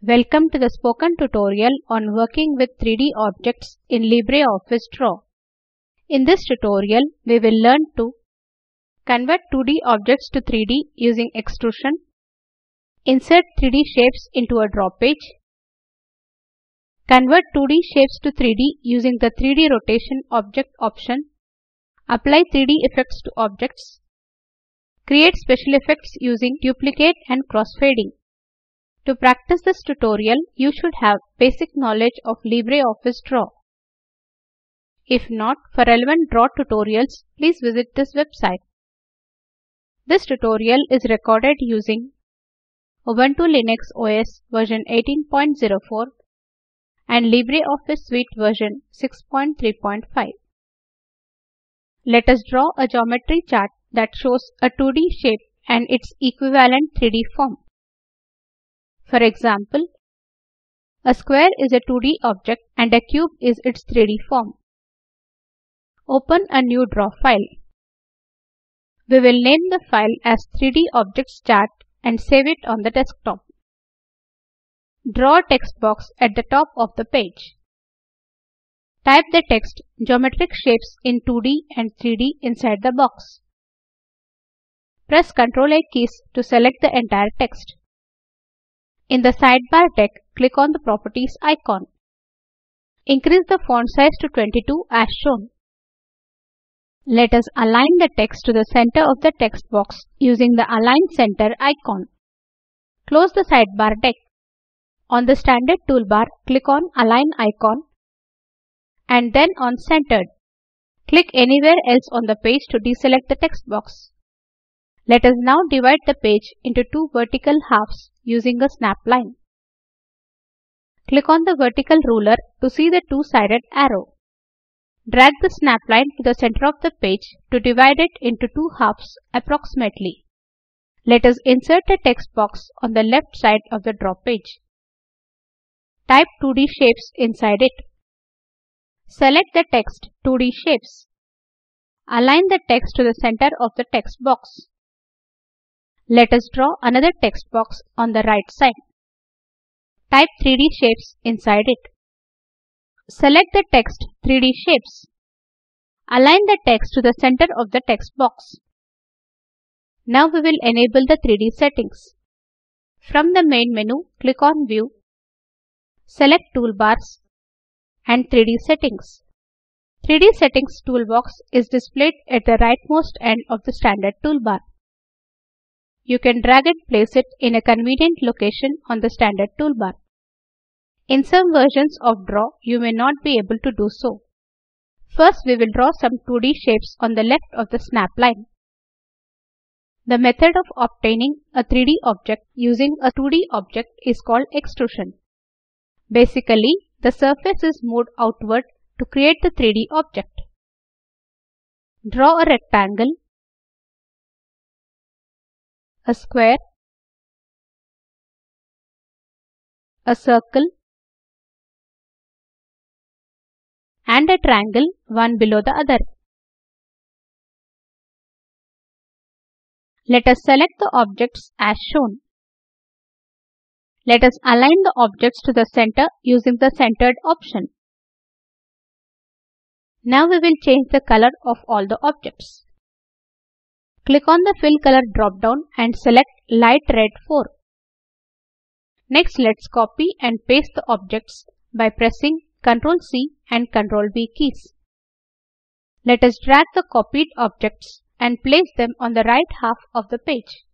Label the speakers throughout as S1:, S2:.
S1: Welcome to the spoken tutorial on working with 3D objects in LibreOffice Draw. In this tutorial, we will learn to convert 2D objects to 3D using extrusion, insert 3D shapes into a draw page, convert 2D shapes to 3D using the 3D rotation object option, apply 3D effects to objects, create special effects using duplicate and crossfading. To practice this tutorial, you should have basic knowledge of LibreOffice Draw. If not, for relevant draw tutorials, please visit this website. This tutorial is recorded using Ubuntu Linux OS version 18.04 and LibreOffice Suite version 6.3.5. Let us draw a geometry chart that shows a 2D shape and its equivalent 3D form. For example, a square is a 2D object and a cube is its 3D form. Open a new draw file. We will name the file as 3D Objects Chart and save it on the desktop. Draw a text box at the top of the page. Type the text Geometric Shapes in 2D and 3D inside the box. Press Ctrl A keys to select the entire text. In the sidebar deck, click on the Properties icon. Increase the font size to 22 as shown. Let us align the text to the center of the text box using the Align Center icon. Close the sidebar deck. On the standard toolbar, click on Align icon and then on Centered. Click anywhere else on the page to deselect the text box. Let us now divide the page into two vertical halves using a snap line. Click on the vertical ruler to see the two-sided arrow. Drag the snap line to the center of the page to divide it into two halves approximately. Let us insert a text box on the left side of the draw page. Type 2D shapes inside it. Select the text 2D shapes. Align the text to the center of the text box. Let us draw another text box on the right side. Type 3D shapes inside it. Select the text 3D shapes. Align the text to the center of the text box. Now we will enable the 3D settings. From the main menu, click on View, select Toolbars and 3D Settings. 3D Settings toolbox is displayed at the rightmost end of the standard toolbar. You can drag and place it in a convenient location on the standard toolbar. In some versions of Draw, you may not be able to do so. First, we will draw some 2D shapes on the left of the snap line. The method of obtaining a 3D object using a 2D object is called extrusion. Basically, the surface is moved outward to create the 3D object. Draw a rectangle a square, a circle, and a triangle one below the other. Let us select the objects as shown. Let us align the objects to the center using the centered option. Now we will change the color of all the objects. Click on the Fill Color drop-down and select Light Red 4. Next, let's copy and paste the objects by pressing Ctrl C and Ctrl V keys. Let us drag the copied objects and place them on the right half of the page.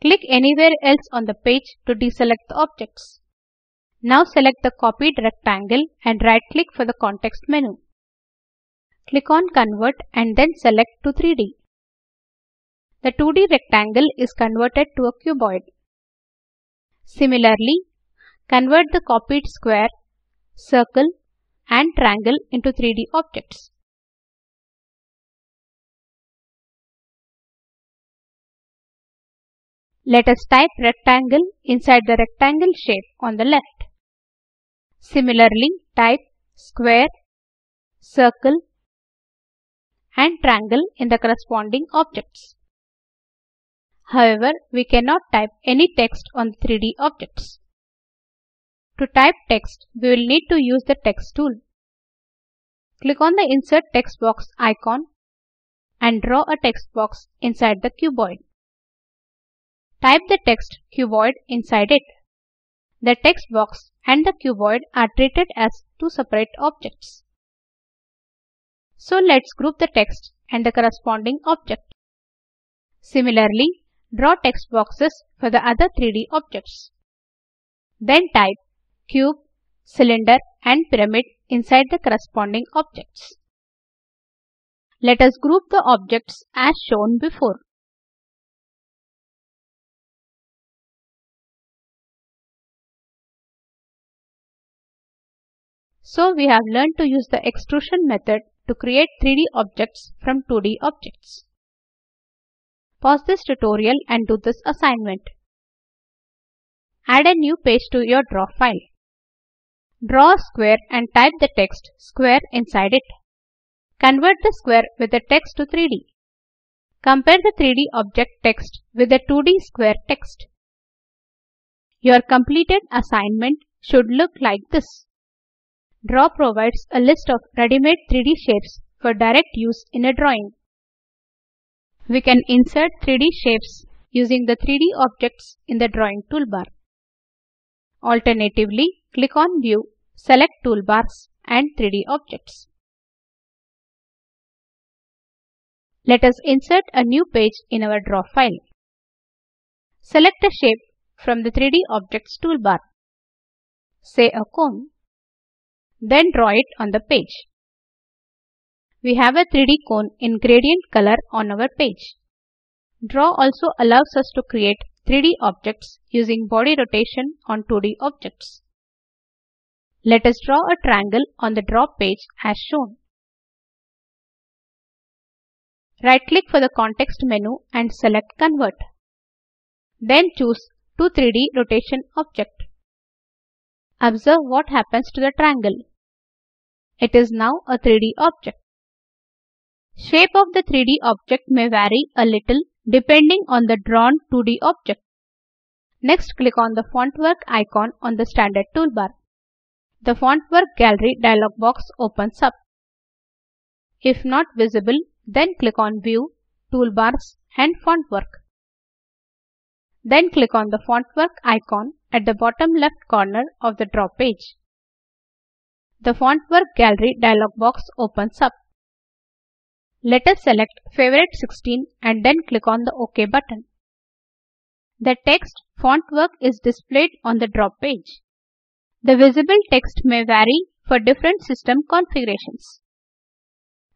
S1: Click anywhere else on the page to deselect the objects. Now select the copied rectangle and right-click for the context menu. Click on Convert and then select to 3D. The 2D rectangle is converted to a cuboid. Similarly, convert the copied square, circle and triangle into 3D objects. Let us type rectangle inside the rectangle shape on the left. Similarly, type square, circle and triangle in the corresponding objects. However, we cannot type any text on 3D objects. To type text, we will need to use the text tool. Click on the insert text box icon and draw a text box inside the cuboid. Type the text cuboid inside it. The text box and the cuboid are treated as two separate objects. So let's group the text and the corresponding object. Similarly, draw text boxes for the other 3D objects. Then type cube, cylinder and pyramid inside the corresponding objects. Let us group the objects as shown before. So we have learned to use the extrusion method to create 3D objects from 2D objects. Pause this tutorial and do this assignment. Add a new page to your draw file. Draw a square and type the text square inside it. Convert the square with the text to 3D. Compare the 3D object text with the 2D square text. Your completed assignment should look like this. Draw provides a list of ready-made 3D shapes for direct use in a drawing. We can insert 3D shapes using the 3D objects in the drawing toolbar. Alternatively, click on View, select Toolbars and 3D Objects. Let us insert a new page in our draw file. Select a shape from the 3D Objects toolbar. Say a cone. Then draw it on the page. We have a 3D cone in gradient color on our page. Draw also allows us to create 3D objects using body rotation on 2D objects. Let us draw a triangle on the draw page as shown. Right-click for the context menu and select Convert. Then choose to 3D rotation object. Observe what happens to the triangle. It is now a 3D object. Shape of the 3D object may vary a little depending on the drawn 2D object. Next click on the Fontwork icon on the standard toolbar. The Fontwork Gallery dialog box opens up. If not visible, then click on View, Toolbars and Fontwork. Then click on the Fontwork icon at the bottom left corner of the draw page. The Fontwork Gallery dialog box opens up. Let us select Favorite 16 and then click on the OK button. The text Fontwork is displayed on the draw page. The visible text may vary for different system configurations.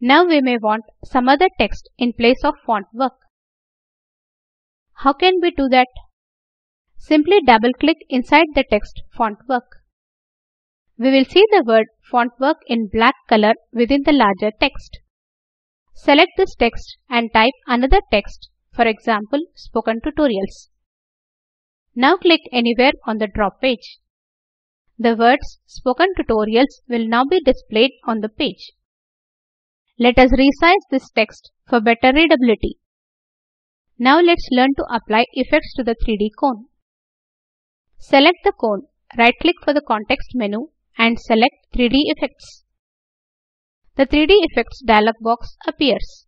S1: Now we may want some other text in place of Fontwork. How can we do that? Simply double click inside the text font work. We will see the word Fontwork in black color within the larger text. Select this text and type another text, for example, spoken tutorials. Now click anywhere on the draw page. The words spoken tutorials will now be displayed on the page. Let us resize this text for better readability. Now let's learn to apply effects to the 3D cone. Select the cone, right click for the context menu and select 3D effects. The 3D Effects dialog box appears.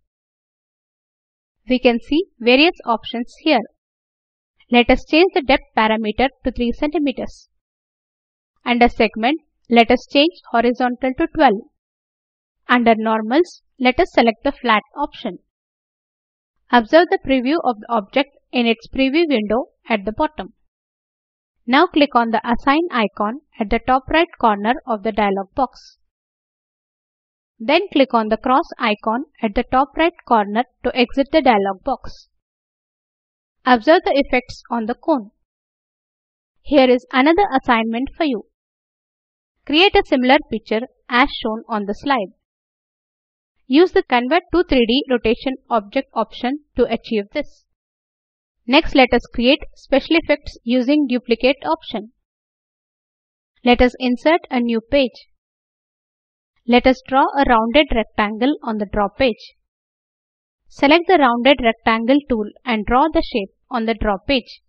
S1: We can see various options here. Let us change the depth parameter to 3 cm. Under segment, let us change horizontal to 12. Under normals, let us select the flat option. Observe the preview of the object in its preview window at the bottom. Now click on the Assign icon at the top right corner of the dialog box. Then click on the cross icon at the top right corner to exit the dialog box. Observe the effects on the cone. Here is another assignment for you. Create a similar picture as shown on the slide. Use the Convert to 3D Rotation Object option to achieve this. Next let us create special effects using Duplicate option. Let us insert a new page. Let us draw a rounded rectangle on the draw page. Select the rounded rectangle tool and draw the shape on the draw page.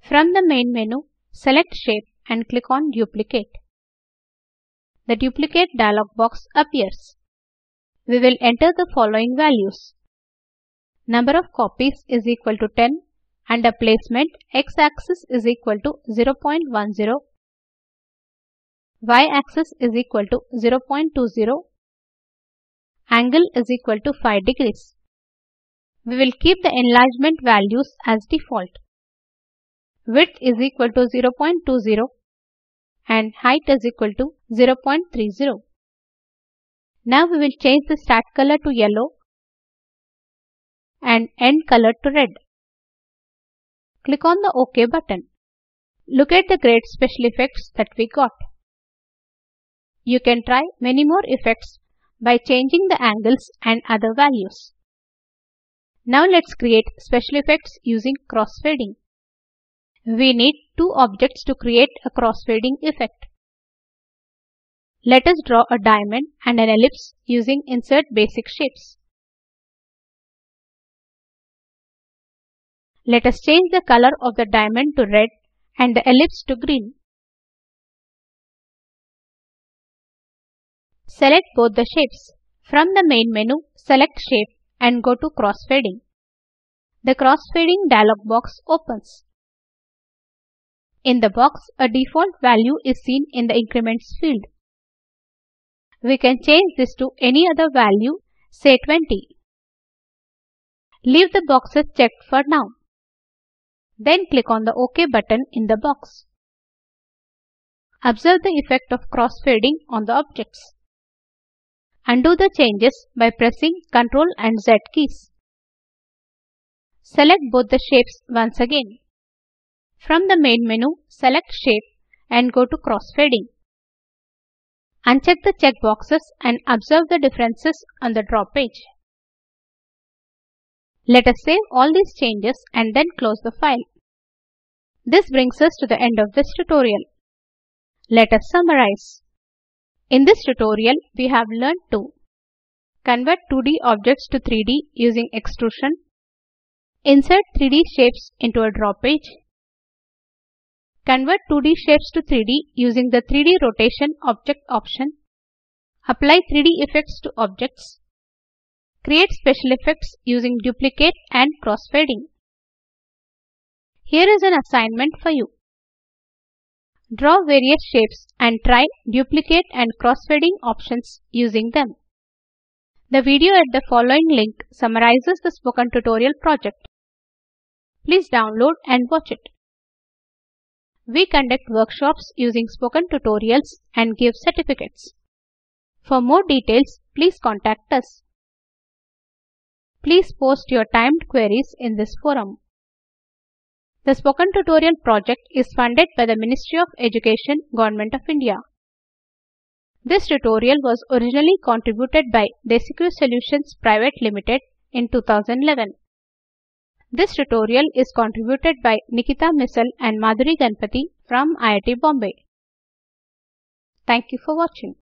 S1: From the main menu, select Shape and click on Duplicate. The Duplicate dialog box appears. We will enter the following values. Number of copies is equal to 10 and a placement x-axis is equal to 0.10, y-axis is equal to 0.20, angle is equal to 5 degrees. We will keep the enlargement values as default. Width is equal to 0.20 and height is equal to 0.30. Now we will change the start color to yellow and end color to red. Click on the OK button. Look at the great special effects that we got. You can try many more effects by changing the angles and other values. Now let's create special effects using crossfading. We need two objects to create a crossfading effect. Let us draw a diamond and an ellipse using Insert Basic Shapes. Let us change the color of the diamond to red and the ellipse to green. Select both the shapes. From the main menu, select Shape and go to Crossfading. The Crossfading dialog box opens. In the box, a default value is seen in the Increments field. We can change this to any other value, say 20. Leave the boxes checked for now. Then click on the OK button in the box. Observe the effect of crossfading on the objects. Undo the changes by pressing Ctrl and Z keys. Select both the shapes once again. From the main menu, select Shape and go to Crossfading. Uncheck the checkboxes and observe the differences on the draw page. Let us save all these changes and then close the file. This brings us to the end of this tutorial. Let us summarize. In this tutorial, we have learned to convert 2D objects to 3D using extrusion, insert 3D shapes into a draw page, convert 2D shapes to 3D using the 3D rotation object option, apply 3D effects to objects, Create special effects using duplicate and crossfading. Here is an assignment for you. Draw various shapes and try duplicate and crossfading options using them. The video at the following link summarizes the spoken tutorial project. Please download and watch it. We conduct workshops using spoken tutorials and give certificates. For more details, please contact us. Please post your timed queries in this forum. The Spoken Tutorial project is funded by the Ministry of Education, Government of India. This tutorial was originally contributed by DesiCrew Solutions Private Limited in 2011. This tutorial is contributed by Nikita Misal and Madhuri Ganpati from IIT Bombay. Thank you for watching.